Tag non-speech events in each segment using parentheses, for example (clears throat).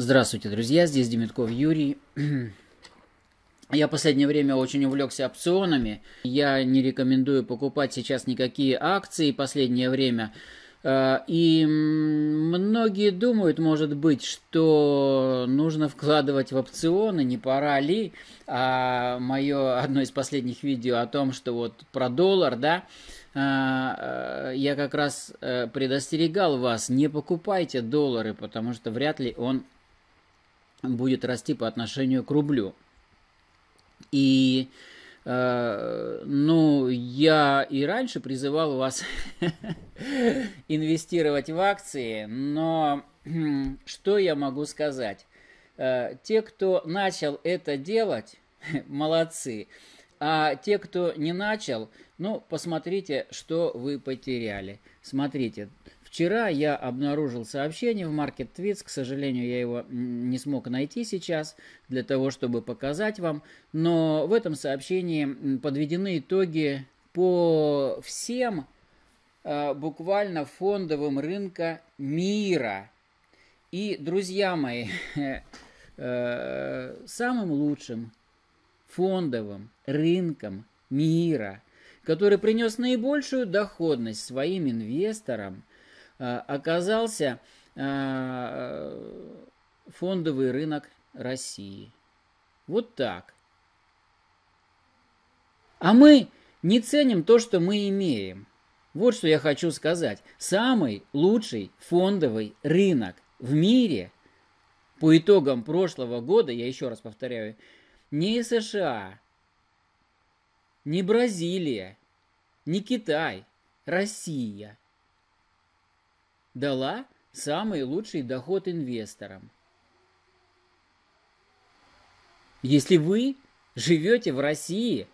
Здравствуйте, друзья, здесь Демитков Юрий. (clears throat) Я последнее время очень увлекся опционами. Я не рекомендую покупать сейчас никакие акции последнее время. Э, и многие думают, может быть, что нужно вкладывать в опционы, не пора ли. А мое одно из последних видео о том, что вот про доллар, да, э, э, я как раз предостерегал вас, не покупайте доллары, потому что вряд ли он будет расти по отношению к рублю. И, э, ну, я и раньше призывал вас (laughs) инвестировать в акции, но (clears throat) что я могу сказать? Э, те, кто начал это делать, (laughs) молодцы. А те, кто не начал, ну, посмотрите, что вы потеряли. Смотрите, Вчера я обнаружил сообщение в Market Tweets, к сожалению, я его не смог найти сейчас для того, чтобы показать вам, но в этом сообщении подведены итоги по всем э, буквально фондовым рынка мира. И, друзья мои, (laughs) э, самым лучшим фондовым рынком мира, который принес наибольшую доходность своим инвесторам, оказался э, фондовый рынок России. Вот так. А мы не ценим то, что мы имеем. Вот что я хочу сказать. Самый лучший фондовый рынок в мире по итогам прошлого года, я еще раз повторяю, не США, не Бразилия, не Китай, Россия – дала самый лучший доход инвесторам. Если вы живете в России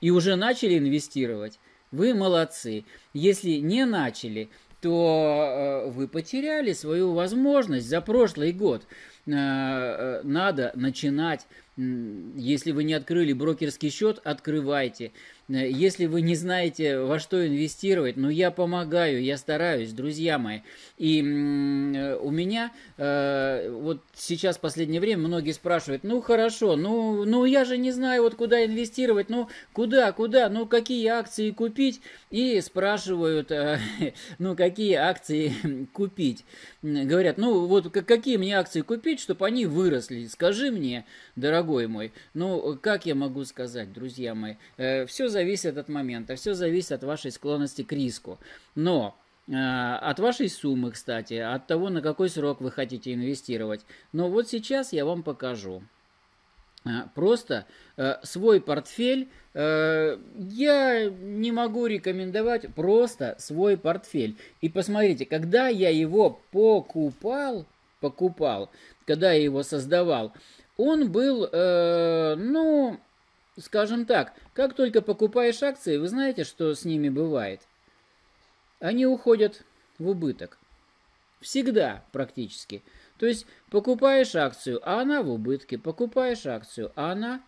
и уже начали инвестировать, вы молодцы. Если не начали, то э, вы потеряли свою возможность за прошлый год. Э, надо начинать если вы не открыли брокерский счет, открывайте. Э, если вы не знаете, во что инвестировать, ну я помогаю, я стараюсь, друзья мои. И э, у меня вот сейчас в последнее время многие спрашивают, ну хорошо, ну, ну я же не знаю, вот куда инвестировать, ну куда, куда, ну какие акции купить? И спрашивают, (laughs) ну какие акции (laughs) купить? Говорят, ну вот какие мне акции купить, чтобы они выросли? Скажи мне, дорогой мой. Ну, как я могу сказать, друзья мои? Э, все зависит от момента, все зависит от вашей склонности к риску. Но э, от вашей суммы, кстати, от того, на какой срок вы хотите инвестировать. Но вот сейчас я вам покажу. Э, просто э, свой портфель я не могу рекомендовать, просто свой портфель. И посмотрите, когда я его покупал, покупал, когда я его создавал, он был, э, ну, скажем так, как только покупаешь акции, вы знаете, что с ними бывает? Они уходят в убыток. Всегда практически. То есть покупаешь акцию, а она в убытке. Покупаешь акцию, а она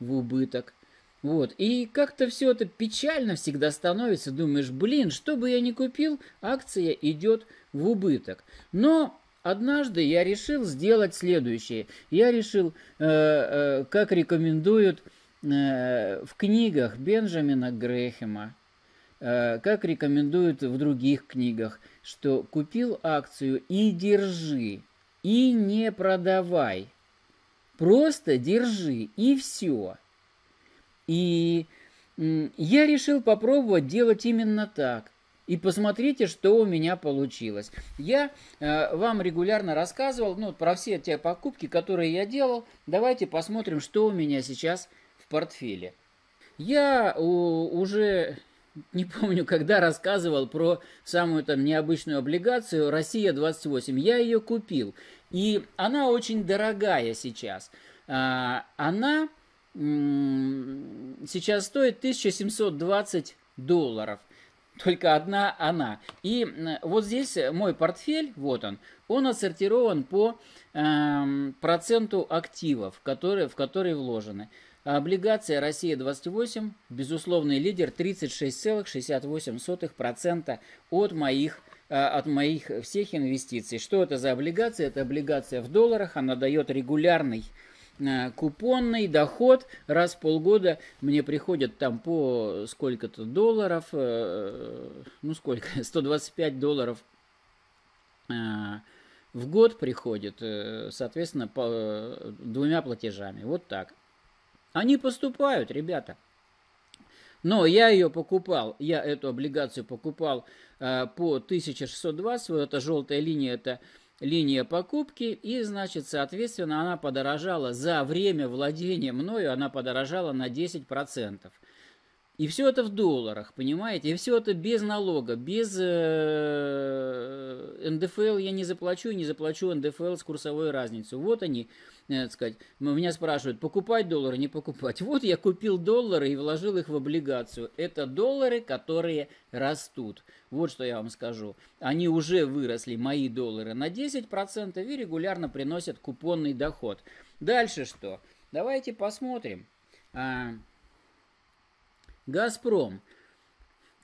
в убыток. Вот. И как-то все это печально всегда становится. Думаешь, блин, что бы я ни купил, акция идет в убыток. Но Однажды я решил сделать следующее. Я решил, э, э, как рекомендуют э, в книгах Бенджамина Грехема, как рекомендуют в других книгах, что купил акцию и держи, и не продавай. Просто держи, и все. И я решил попробовать делать именно так. И посмотрите, что у меня получилось. Я э, вам регулярно рассказывал ну, про все те покупки, которые я делал. Давайте посмотрим, что у меня сейчас в портфеле. Я у, уже не помню, когда рассказывал про самую там необычную облигацию «Россия-28». Я ее купил. И она очень дорогая сейчас. А, она сейчас стоит 1720 долларов только одна она. И вот здесь мой портфель, вот он, он отсортирован по э, проценту активов, которые, в которые вложены. Облигация Россия-28, безусловный лидер, 36,68% от моих от моих всех инвестиций. Что это за облигация? Это облигация в долларах, она дает регулярный Э, купонный доход раз в полгода мне приходят там по сколько-то долларов, э, ну сколько, (laughs) 125 долларов э, в год приходит, соответственно, по двумя платежами. Вот так. Они поступают, ребята. Но я ее покупал, я эту облигацию покупал по 1620, вот эта желтая линия, это линия покупки, и, значит, соответственно, она подорожала за время владения мною, она подорожала на 10%. И все это в долларах, понимаете? И все это без налога, без э, НДФЛ я не заплачу, не заплачу НДФЛ с курсовой разницей. Вот они, э, так сказать, меня спрашивают, покупать доллары, не покупать. Вот я купил доллары и вложил их в облигацию. Это доллары, которые растут. Вот что я вам скажу. Они уже выросли, мои доллары, на 10% и регулярно приносят купонный доход. Дальше что? Давайте посмотрим. Газпром.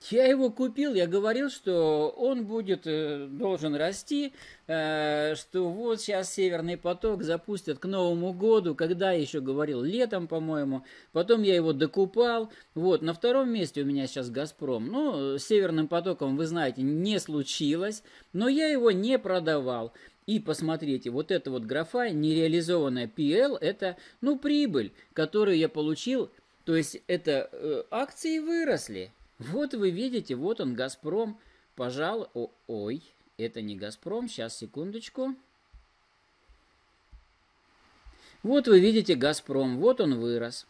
Я его купил, я говорил, что он будет, э, должен расти, э, что вот сейчас Северный поток запустят к Новому году, когда еще говорил, летом, по-моему, потом я его докупал, вот, на втором месте у меня сейчас Газпром, ну, с Северным потоком, вы знаете, не случилось, но я его не продавал. И посмотрите, вот эта вот графа, нереализованная PL, это, ну, прибыль, которую я получил то есть это э, акции выросли. Вот вы видите, вот он, Газпром, пожал... О, ой, это не Газпром, сейчас, секундочку. Вот вы видите Газпром, вот он вырос.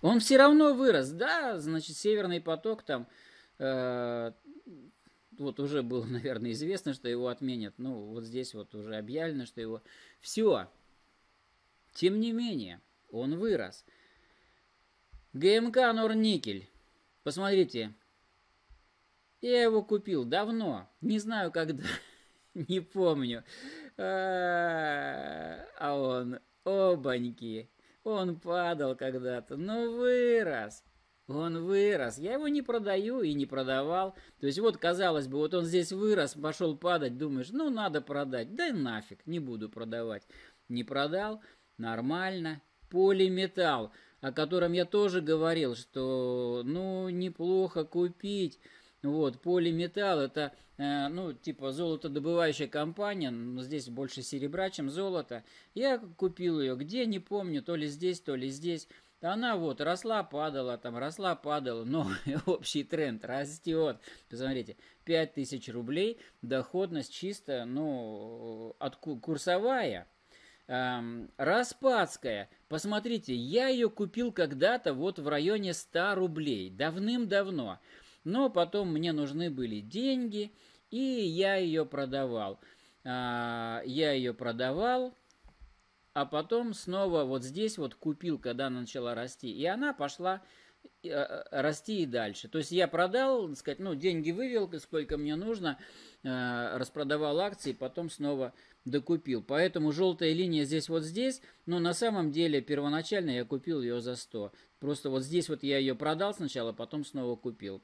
Он все равно вырос, да, значит, Северный поток там, э, вот уже было, (laughs) наверное, известно, что его отменят. Ну, вот здесь вот уже объявлено, что его... Все. Тем не менее, он вырос. ГМК Норникель. Посмотрите. Я его купил давно. Не знаю когда. (laughs) Не помню. А, а он, обаньки. Он падал когда-то, но вырос. Он вырос. Я его не продаю и не продавал. То есть вот, казалось бы, вот он здесь вырос, пошел падать, думаешь, ну надо продать. Да нафиг, не буду продавать. Не продал, нормально. Полиметалл о котором я тоже говорил, что, ну, неплохо купить. Вот, полиметалл это, э, ну, типа золотодобывающая компания, но здесь больше серебра, чем золото. Я купил ее, где, не помню, то ли здесь, то ли здесь. Она вот росла, падала, там росла, падала, но (laughs) общий тренд растет. Посмотрите, 5000 рублей, доходность чисто, ну, от курсовая, эм, Распадская. Посмотрите, я ее купил когда-то вот в районе 100 рублей, давным-давно. Но потом мне нужны были деньги, и я ее продавал. А, я ее продавал, а потом снова вот здесь вот купил, когда она начала расти. И она пошла э, э, расти и дальше. То есть я продал, сказать, ну, деньги вывел, сколько мне нужно, э, распродавал акции, потом снова докупил. Поэтому желтая линия здесь вот здесь, но на самом деле первоначально я купил ее за 100. Просто вот здесь вот я ее продал сначала, потом снова купил.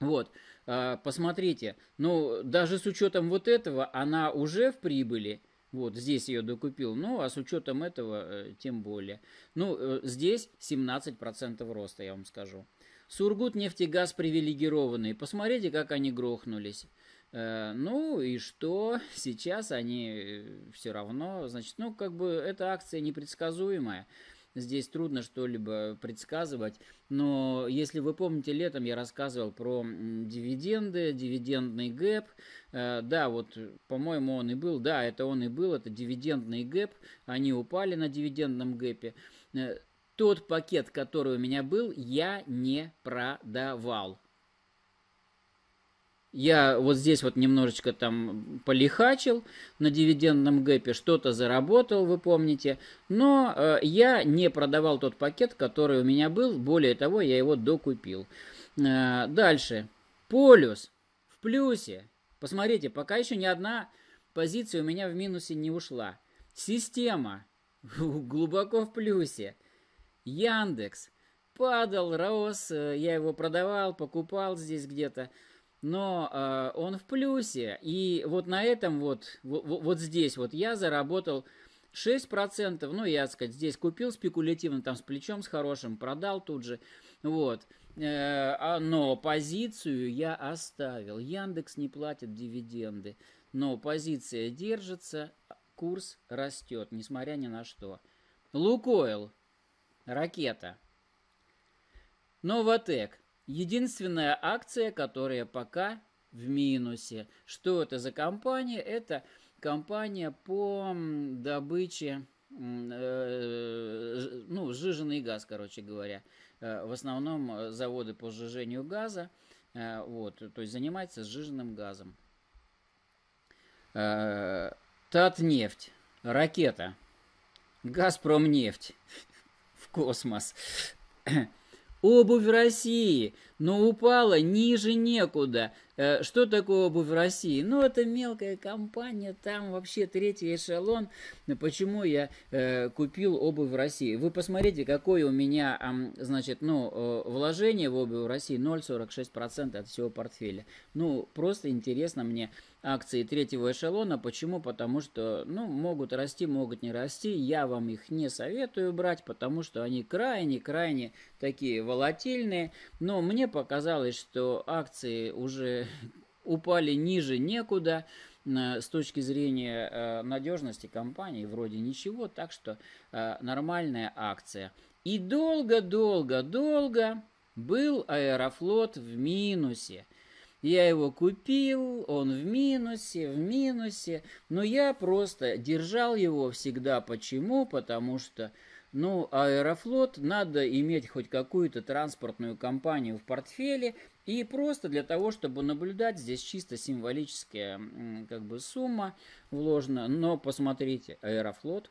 Вот, а, посмотрите, ну, даже с учетом вот этого, она уже в прибыли, вот, здесь ее докупил, ну, а с учетом этого, э, тем более. Ну, э, здесь 17% роста, я вам скажу. Сургут нефтегаз привилегированный, посмотрите, как они грохнулись. Э, ну и что? (laughs) Сейчас они э, все равно, значит, ну как бы эта акция непредсказуемая. Здесь трудно что-либо предсказывать, но если вы помните, летом я рассказывал про дивиденды, дивидендный гэп. Э, да, вот, по-моему, он и был, да, это он и был, это дивидендный гэп, они упали на дивидендном гэпе. Тот пакет, который у меня был, я не продавал. Я вот здесь вот немножечко там полихачил на дивидендном гэпе, что-то заработал, вы помните. Но э, я не продавал тот пакет, который у меня был. Более того, я его докупил. Э, дальше. Полюс в плюсе. Посмотрите, пока еще ни одна позиция у меня в минусе не ушла. Система (laughs) глубоко в плюсе. Яндекс падал, рос, э, я его продавал, покупал здесь где-то, но э, он в плюсе. И вот на этом вот, вот, вот здесь вот я заработал 6%, ну, я, сказать, здесь купил спекулятивно, там с плечом с хорошим, продал тут же, вот. Э, а, но позицию я оставил. Яндекс не платит дивиденды, но позиция держится, курс растет, несмотря ни на что. Лукойл, ракета. Новотек. Единственная акция, которая пока в минусе. Что это за компания? Это компания по добыче, э, ну, сжиженный газ, короче говоря. Э, в основном э, заводы по сжижению газа, вот, то есть занимается сжиженным газом. Татнефть, ракета, Газпромнефть (laughs) в космос. Обувь России, но упала ниже некуда. Э, что такое обувь России? Ну, это мелкая компания, там вообще третий эшелон. Почему я э, купил обувь в России? Вы посмотрите, какое у меня, значит, ну, э, вложение в обувь в России 0,46% от всего портфеля. Ну, просто интересно мне акции третьего эшелона. Почему? Потому что, ну, могут расти, могут не расти. Я вам их не советую брать, потому что они крайне-крайне такие волатильные. Но мне показалось, что акции уже (laughs) упали ниже некуда э, с точки зрения э, надежности компании вроде ничего, так что э, нормальная акция. И долго-долго-долго был Аэрофлот в минусе. Я его купил, он в минусе, в минусе, но я просто держал его всегда. Почему? Потому что ну, Аэрофлот надо иметь хоть какую-то транспортную компанию в портфеле, и просто для того, чтобы наблюдать, здесь чисто символическая как бы сумма вложена. Но посмотрите, Аэрофлот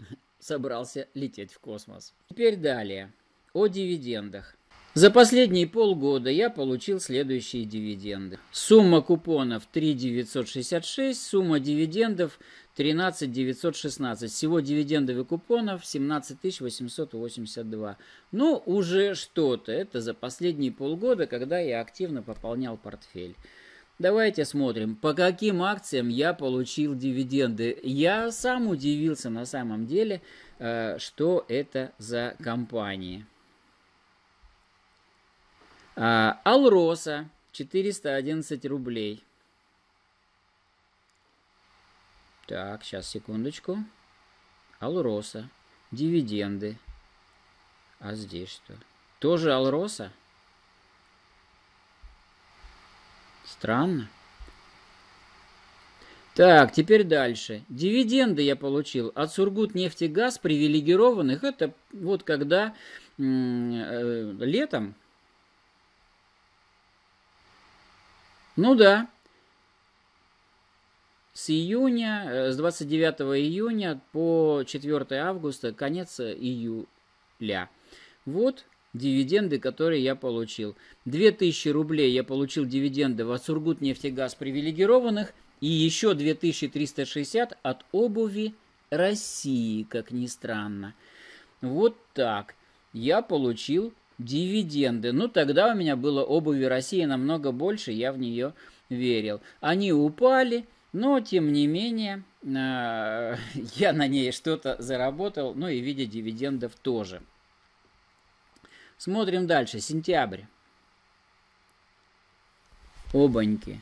(laughs) собрался лететь в космос. Теперь далее. О дивидендах. За последние полгода я получил следующие дивиденды. Сумма купонов 3 966, сумма дивидендов 13 916. Всего дивидендов и купонов 17 882. Ну, уже что-то. Это за последние полгода, когда я активно пополнял портфель. Давайте смотрим, по каким акциям я получил дивиденды. Я сам удивился на самом деле, э, что это за компании. А, Алроса 411 рублей. Так, сейчас, секундочку. Алроса. Дивиденды. А здесь что? Тоже Алроса? Странно. Так, теперь дальше. Дивиденды я получил от Сургутнефтегаз привилегированных. Это вот когда э, летом Ну да. С июня, э, с 29 июня по 4 августа, конец июля. Вот дивиденды, которые я получил. 2000 рублей я получил дивиденды от Сургутнефтегаз привилегированных и еще 2360 от обуви России, как ни странно. Вот так я получил дивиденды. Ну, тогда у меня было обуви России намного больше, я в нее верил. Они упали, но, тем не менее, э, (laughs) я на ней что-то заработал, ну и в виде дивидендов тоже. Смотрим дальше. Сентябрь. Обаньки.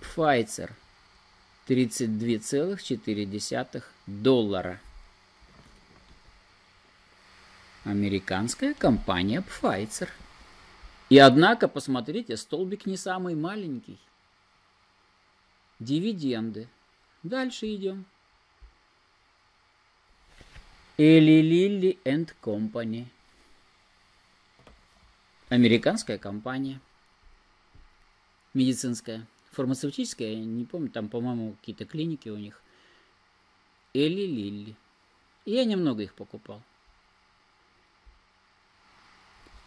Pfizer. 32,4 доллара американская компания Pfizer. И однако, посмотрите, столбик не самый маленький. Дивиденды. Дальше идем. Eli Lilly and Company. Американская компания. Медицинская. Фармацевтическая, я не помню, там, по-моему, какие-то клиники у них. Eli Lilly. я немного их покупал.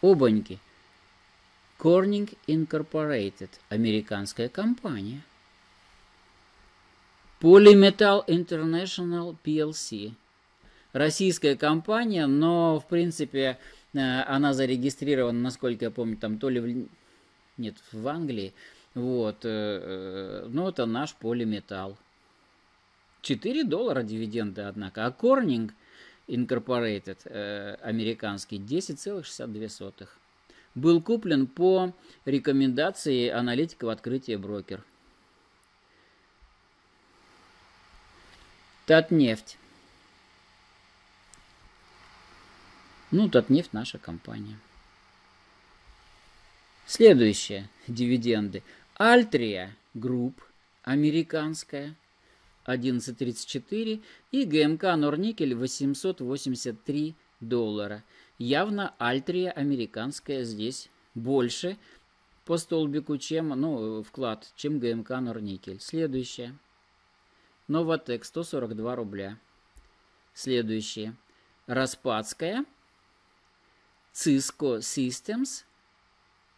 Обаньки. Corning Incorporated. Американская компания. Polymetal International PLC. российская компания, но, в принципе, э, она зарегистрирована, насколько я помню, там то ли в... Нет, в Англии. Вот. Э, но это наш полиметалл. 4 доллара дивиденды, однако. А Corning Incorporated, американский, 10,62. Был куплен по рекомендации аналитиков открытия брокер. Татнефть. Ну, Татнефть наша компания. Следующее. Дивиденды. Altria Group, американская, 11.34 и ГМК Норникель 883 доллара. Явно Altria американская здесь больше по столбику, чем, ну, вклад, чем ГМК Норникель. Следующее. Новотек 142 рубля. Следующее. Распадская. Cisco Systems.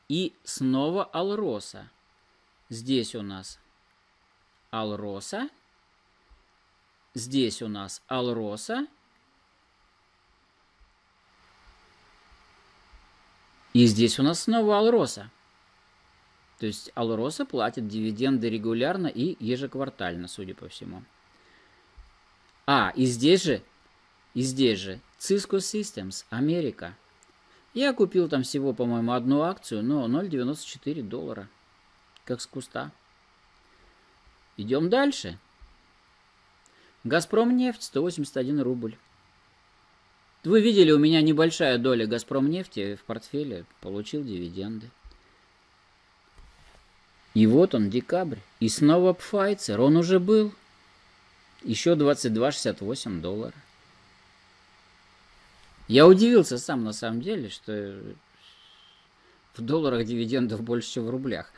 И снова Алроса. Здесь у нас Алроса. Здесь у нас Алроса. И здесь у нас снова Алроса. То есть Алроса платит дивиденды регулярно и ежеквартально, судя по всему. А, и здесь же, и здесь же Cisco Systems, Америка. Я купил там всего, по-моему, одну акцию, но 0,94 доллара. Как с куста. Идем дальше. Газпром нефть 181 рубль. Вы видели, у меня небольшая доля Газпром нефти в портфеле. Получил дивиденды. И вот он, декабрь. И снова Пфайцер. Он уже был. Еще 22,68 доллара. Я удивился сам на самом деле, что в долларах дивидендов больше, чем в рублях.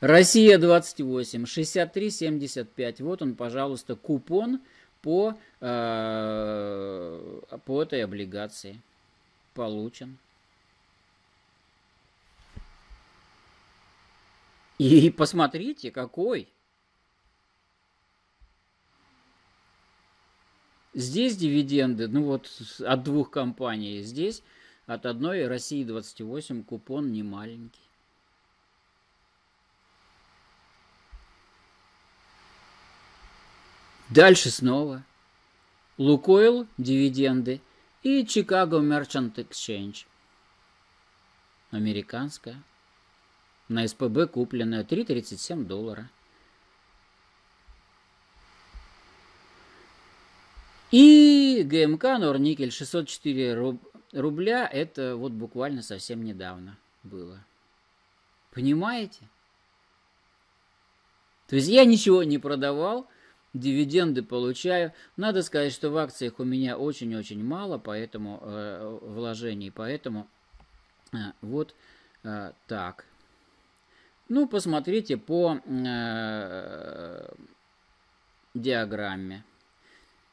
Россия 28, 63,75. Вот он, пожалуйста, купон по, э, по этой облигации. Получен. И посмотрите, какой. Здесь дивиденды, ну вот от двух компаний. Здесь от одной России 28 купон не маленький. Дальше снова. Лукойл, дивиденды и Chicago Merchant Exchange. Американская. На СПБ купленная 3,37 доллара. И ГМК Норникель 604 руб рубля. Это вот буквально совсем недавно было. Понимаете? То есть я ничего не продавал, дивиденды получаю. Надо сказать, что в акциях у меня очень-очень мало, поэтому э, вложений, поэтому э, вот э, так. Ну, посмотрите по э, диаграмме.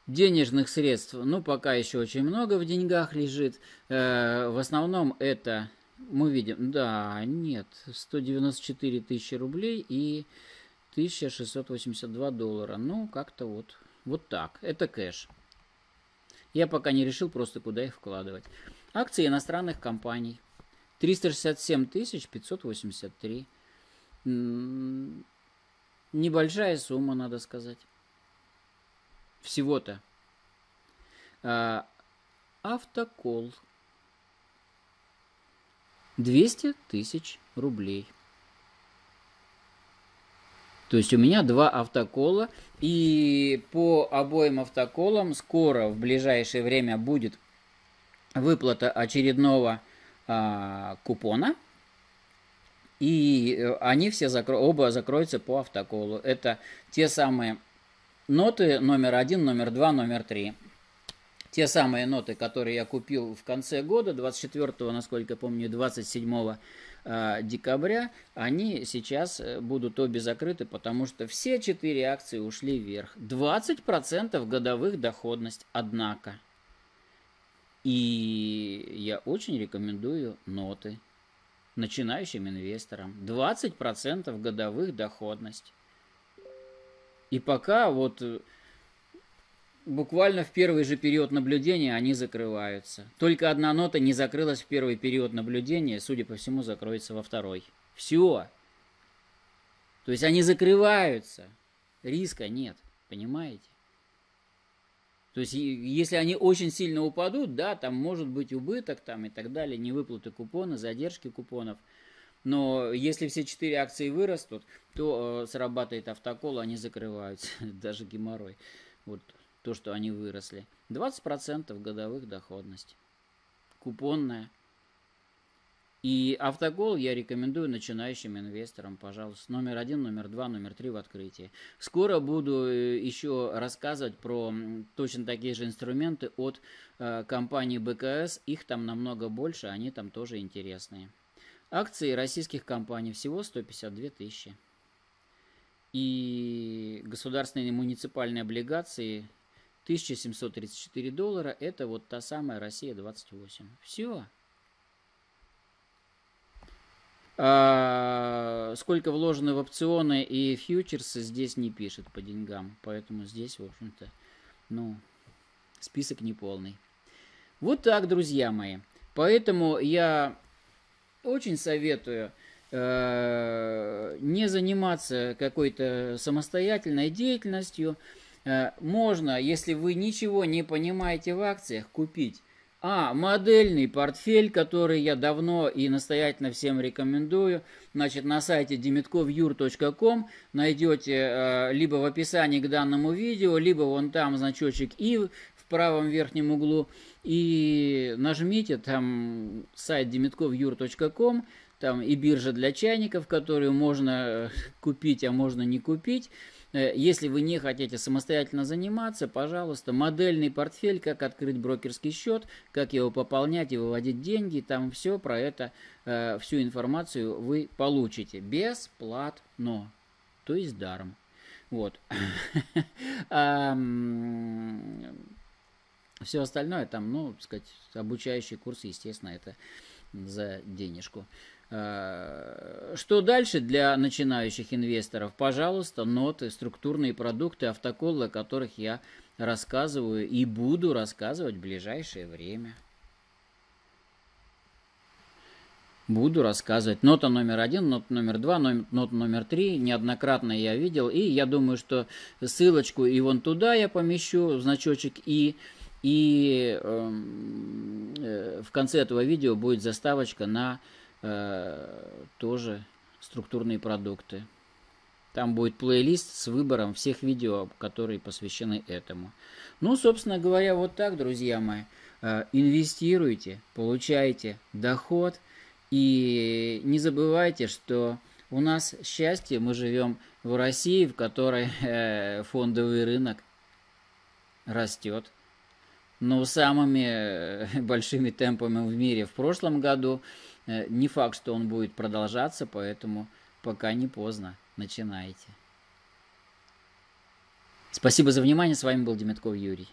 Денежных средств, ну, пока еще очень много в деньгах лежит. Э, в основном это, мы видим, да, нет, 194 тысячи рублей и 1682 доллара. Ну, как-то вот, вот так. Это кэш. Я пока не решил просто, куда их вкладывать. Акции иностранных компаний. 367 583 небольшая сумма, надо сказать. Всего-то. А, автокол. 200 тысяч рублей. То есть у меня два автокола, и по обоим автоколам скоро, в ближайшее время, будет выплата очередного а, купона – и э, они все закро... оба закроются по автоколу. Это те самые ноты номер один, номер два, номер три. Те самые ноты, которые я купил в конце года, 24, насколько я помню, 27 э, декабря, они сейчас э, будут обе закрыты, потому что все четыре акции ушли вверх. 20% годовых доходность, однако. И я очень рекомендую ноты начинающим инвесторам. 20% годовых доходность. И пока вот э, буквально в первый же период наблюдения они закрываются. Только одна нота не закрылась в первый период наблюдения, судя по всему, закроется во второй. Все. То есть они закрываются. Риска нет. Понимаете? То есть, если они очень сильно упадут, да, там может быть убыток там и так далее, невыплаты купона, задержки купонов. Но если все четыре акции вырастут, то э, срабатывает автокол, они закрываются, (laughs) даже геморрой. Вот то, что они выросли. 20% годовых доходность. Купонная. И автогол я рекомендую начинающим инвесторам, пожалуйста. Номер один, номер два, номер три в открытии. Скоро буду э, еще рассказывать про точно такие же инструменты от э, компании БКС. Их там намного больше, они там тоже интересные. Акции российских компаний всего 152 тысячи. И государственные муниципальные облигации 1734 доллара. Это вот та самая Россия 28. Все. А, сколько вложено в опционы и фьючерсы, здесь не пишет по деньгам. Поэтому здесь, в общем-то, ну, список неполный. Вот так, друзья мои. Поэтому я очень советую э, не заниматься какой-то самостоятельной деятельностью. Э, можно, если вы ничего не понимаете в акциях, купить а, модельный портфель, который я давно и настоятельно всем рекомендую. Значит, на сайте demetkovyur.com найдете э, либо в описании к данному видео, либо вон там значочек «И» в правом верхнем углу. И нажмите там сайт demetkovyur.com, там и биржа для чайников, которую можно э, купить, а можно не купить. Э, если вы не хотите самостоятельно заниматься, пожалуйста, модельный портфель, как открыть брокерский счет, как его пополнять и выводить деньги, там все про это, э, всю информацию вы получите бесплатно, то есть даром. Вот. (laughs) Все остальное там, ну, сказать, обучающие курсы, естественно, это за денежку. Э, что дальше для начинающих инвесторов? Пожалуйста, ноты, структурные продукты, автоколы, о которых я рассказываю и буду рассказывать в ближайшее время. Буду рассказывать. Нота номер один, нота номер два, нота номер три. Неоднократно я видел. И я думаю, что ссылочку и вон туда я помещу, значочек «И». И эм, э, в конце этого видео будет заставочка на Э, тоже структурные продукты. Там будет плейлист с выбором всех видео, которые посвящены этому. Ну, собственно говоря, вот так, друзья мои. Э, инвестируйте, получайте доход. И не забывайте, что у нас счастье, мы живем в России, в которой (laughs) э, фондовый рынок растет. Но самыми (laughs) большими темпами в мире в прошлом году не факт, что он будет продолжаться, поэтому пока не поздно. Начинайте. Спасибо за внимание. С вами был Демятков Юрий.